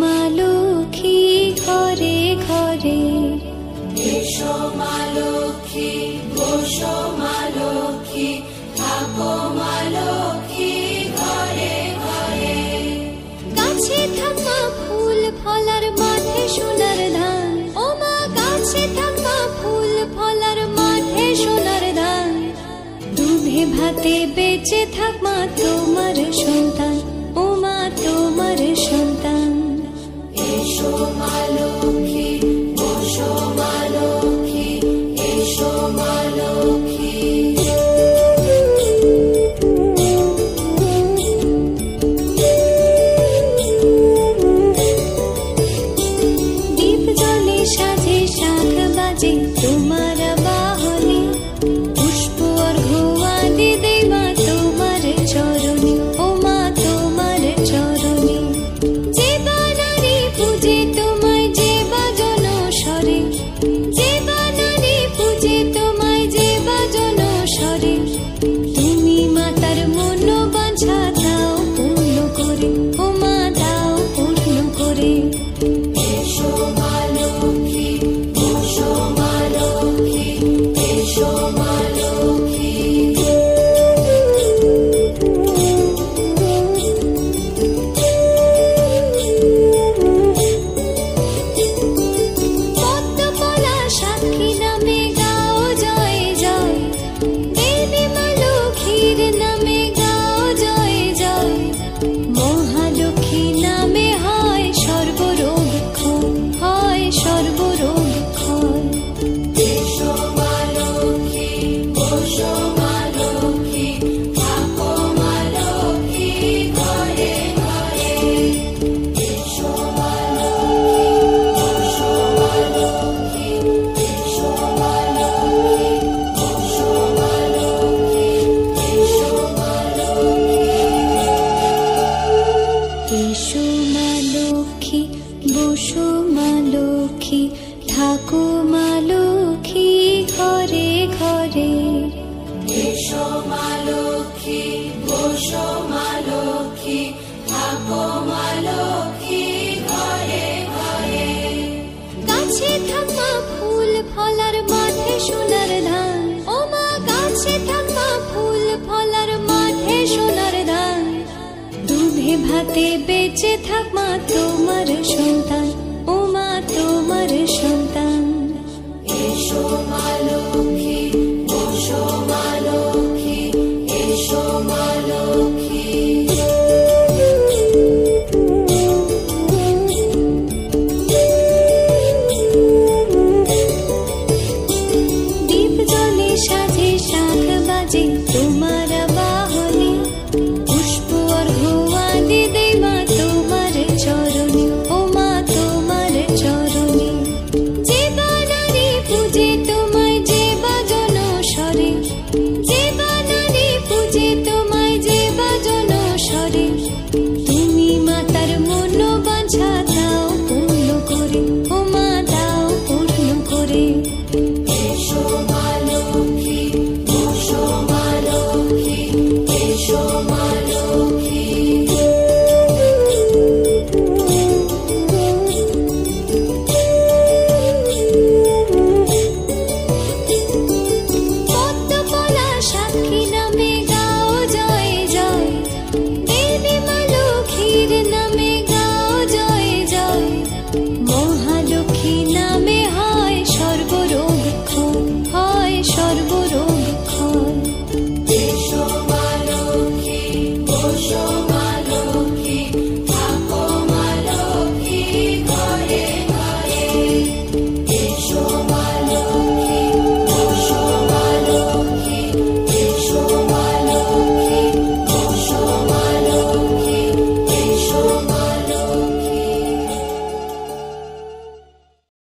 মা লক্ষ্মী ঘরে ঘরে। এসো মা লক্ষ্মী বসো মা লক্ষ্মী থাকো মা লক্ষ্মী ঘরে ঘরে। গাছে থাকা ফুল ফলার মাঠে সোনার ধান। ও মা গাছে থাকা ফুল ফলার মাঠে সোনার ধান। দুধে ভাতে বেঁচে থাক মা তোমার সন্তান। মা লক্ষ্মী থাকো মা লক্ষ্মী ঘরে ঘরে। এসো মা লক্ষ্মী বসো মা লক্ষ্মী থাকো মা লক্ষ্মী ঘরে ঘরে। গাছে থাকা ফুল ফলার মাঠে সোনার ধান। ও মা গাছে থাকা ফুল ফলার মাঠে সোনার ধান। দুধে ভাতে বেঁচে থাক মা তোমার সন্তান।